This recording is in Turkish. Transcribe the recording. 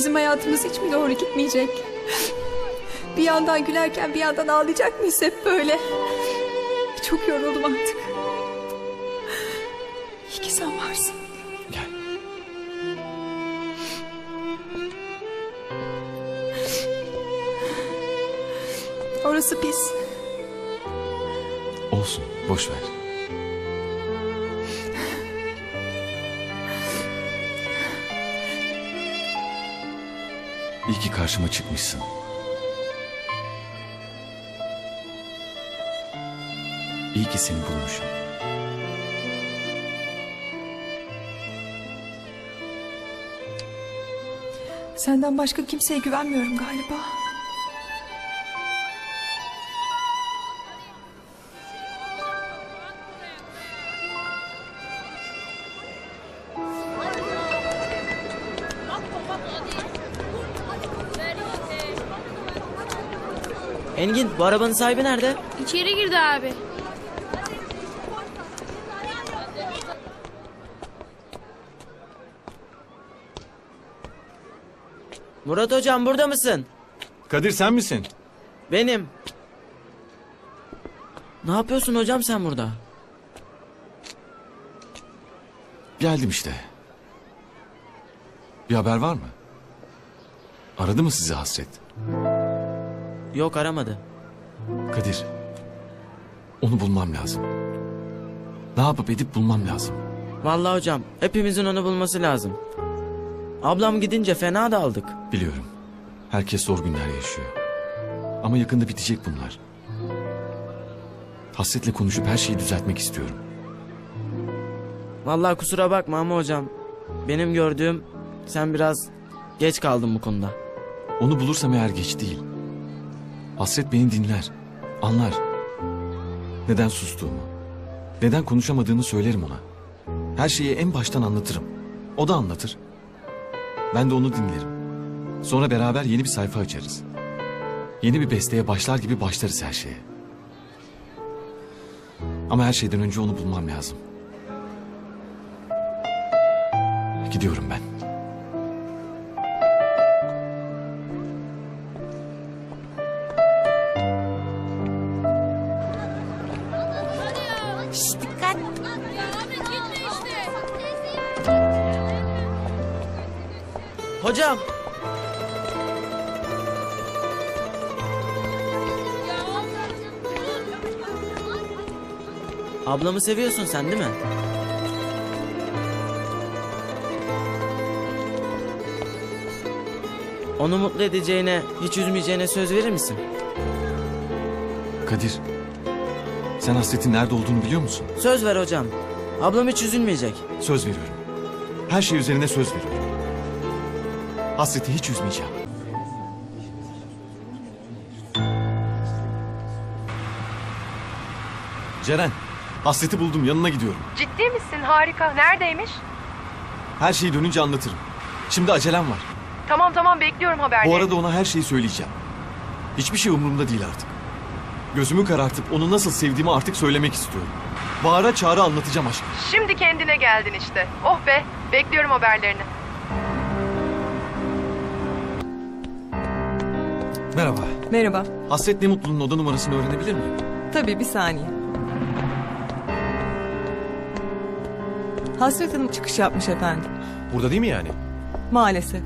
Bizim hayatımız hiç mi doğru gitmeyecek? Bir yandan gülerken bir yandan ağlayacak mıyız hep böyle? Çok yoruldum artık. İyi ki sen varsın. Gel. Orası pis. Olsun. Boş ver. İyi ki karşıma çıkmışsın. İyi ki seni bulmuşum. Senden başka kimseye güvenmiyorum galiba. Engin bu arabanın sahibi nerede? İçeri girdi abi. Murat hocam burada mısın? Kadir sen misin? Benim. Ne yapıyorsun hocam sen burada? Geldim işte. Bir haber var mı? Aradı mı sizi hasret? Yok aramadı. Kadir. Onu bulmam lazım. Ne yapıp edip bulmam lazım. Vallahi hocam hepimizin onu bulması lazım. Ablam gidince fena da aldık. Biliyorum. Herkes zor günler yaşıyor. Ama yakında bitecek bunlar. Hasretle konuşup her şeyi düzeltmek istiyorum. Vallahi kusura bakma ama hocam. Benim gördüğüm sen biraz geç kaldın bu konuda. Onu bulursam eğer geç değil. Hasret beni dinler, anlar. Neden sustuğumu, neden konuşamadığını söylerim ona. Her şeyi en baştan anlatırım. O da anlatır. Ben de onu dinlerim. Sonra beraber yeni bir sayfa açarız. Yeni bir besteye başlar gibi başlarız her şeye. Ama her şeyden önce onu bulmam lazım. Gidiyorum ben. Hocam. Ablamı seviyorsun sen değil mi? Onu mutlu edeceğine, hiç üzmeyeceğine söz verir misin? Kadir, sen hasretin nerede olduğunu biliyor musun? Söz ver hocam. Ablam hiç üzülmeyecek. Söz veriyorum. Her şey üzerine söz veriyorum. Hasreti hiç üzmeyeceğim. Ceren, hasreti buldum yanına gidiyorum. Ciddi misin? Harika. Neredeymiş? Her şeyi dönünce anlatırım. Şimdi acelem var. Tamam tamam bekliyorum haberleri. Bu arada ona her şeyi söyleyeceğim. Hiçbir şey umurumda değil artık. Gözümü karartıp onu nasıl sevdiğimi artık söylemek istiyorum. Bağıra çağıra anlatacağım aşkı. Şimdi kendine geldin işte. Oh be. Bekliyorum haberlerini. Merhaba. Merhaba. Hasret ne mutlunun oda numarasını öğrenebilir miyim? Tabii bir saniye. Hasret Hanım çıkış yapmış efendim. Burada değil mi yani? Maalesef.